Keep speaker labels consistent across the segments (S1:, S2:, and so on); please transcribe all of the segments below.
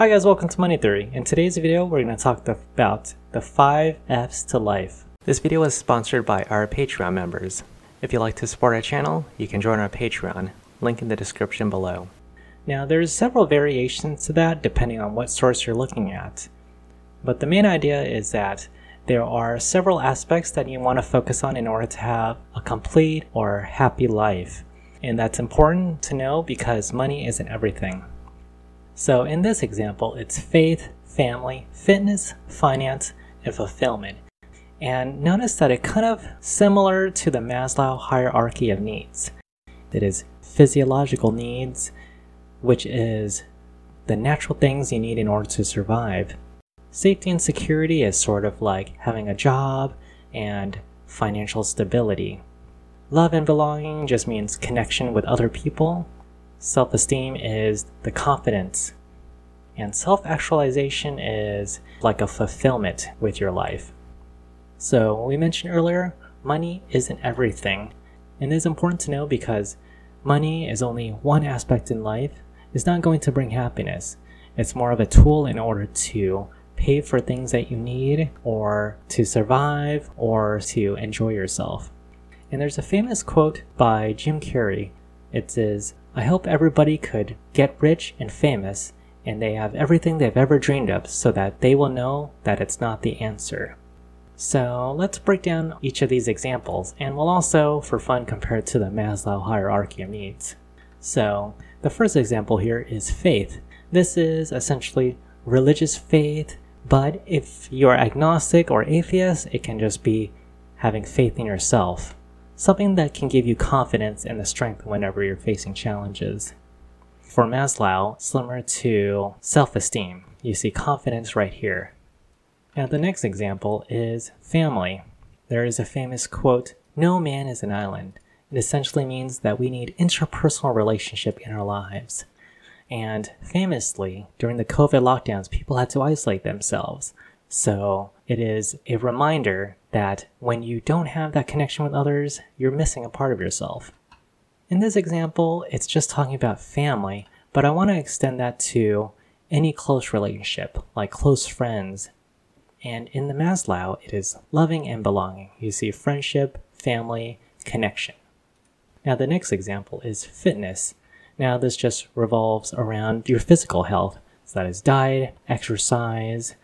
S1: Hi guys, welcome to Money Theory. In today's video, we're going to talk about the 5 F's to life. This video is sponsored by our Patreon members. If you'd like to support our channel, you can join our Patreon, link in the description below. Now, there's several variations to that depending on what source you're looking at. But the main idea is that there are several aspects that you want to focus on in order to have a complete or happy life. And that's important to know because money isn't everything. So in this example, it's faith, family, fitness, finance, and fulfillment. And notice that it kind of similar to the Maslow hierarchy of needs. It is physiological needs, which is the natural things you need in order to survive. Safety and security is sort of like having a job and financial stability. Love and belonging just means connection with other people. Self esteem is the confidence. And self actualization is like a fulfillment with your life. So, we mentioned earlier, money isn't everything. And it is important to know because money is only one aspect in life, it's not going to bring happiness. It's more of a tool in order to pay for things that you need, or to survive, or to enjoy yourself. And there's a famous quote by Jim Carrey. It says, I hope everybody could get rich and famous and they have everything they've ever dreamed of so that they will know that it's not the answer. So let's break down each of these examples and we'll also, for fun, compare it to the Maslow hierarchy of needs. So the first example here is faith. This is essentially religious faith, but if you're agnostic or atheist, it can just be having faith in yourself something that can give you confidence and the strength whenever you're facing challenges. For Maslow, similar to self esteem, you see confidence right here. Now, the next example is family. There is a famous quote No man is an island. It essentially means that we need interpersonal relationship in our lives. And famously, during the COVID lockdowns, people had to isolate themselves. So it is a reminder that when you don't have that connection with others, you're missing a part of yourself. In this example, it's just talking about family, but I want to extend that to any close relationship, like close friends. And in the Maslow, it is loving and belonging. You see friendship, family, connection. Now, the next example is fitness. Now, this just revolves around your physical health. So that is diet, exercise,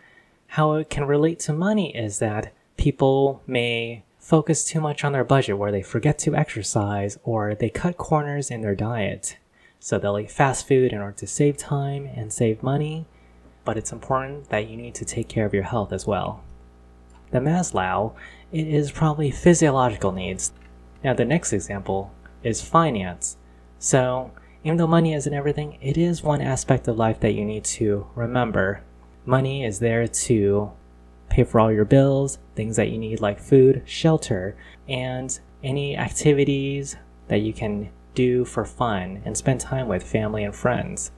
S1: how it can relate to money is that people may focus too much on their budget where they forget to exercise or they cut corners in their diet. So they'll eat fast food in order to save time and save money, but it's important that you need to take care of your health as well. The Maslow, it is probably physiological needs. Now the next example is finance. So even though money isn't everything, it is one aspect of life that you need to remember Money is there to pay for all your bills, things that you need like food, shelter, and any activities that you can do for fun and spend time with family and friends.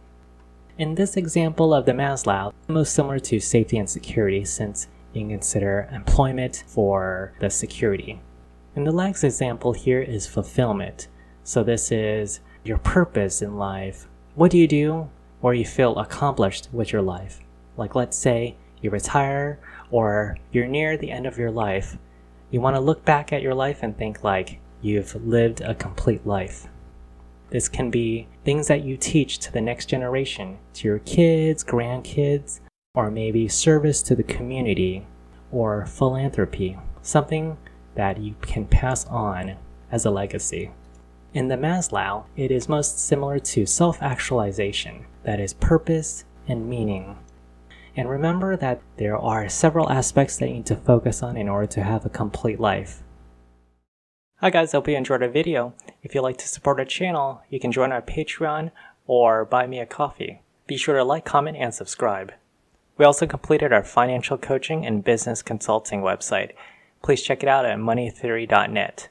S1: In this example of the Maslow, most similar to safety and security since you can consider employment for the security. And the last example here is fulfillment. So this is your purpose in life. What do you do where you feel accomplished with your life? Like, let's say you retire or you're near the end of your life. You want to look back at your life and think like you've lived a complete life. This can be things that you teach to the next generation, to your kids, grandkids, or maybe service to the community or philanthropy, something that you can pass on as a legacy. In the Maslow, it is most similar to self actualization, that is, purpose and meaning. And remember that there are several aspects that you need to focus on in order to have a complete life. Hi guys, hope you enjoyed our video. If you'd like to support our channel, you can join our Patreon or buy me a coffee. Be sure to like, comment, and subscribe. We also completed our financial coaching and business consulting website. Please check it out at moneytheory.net.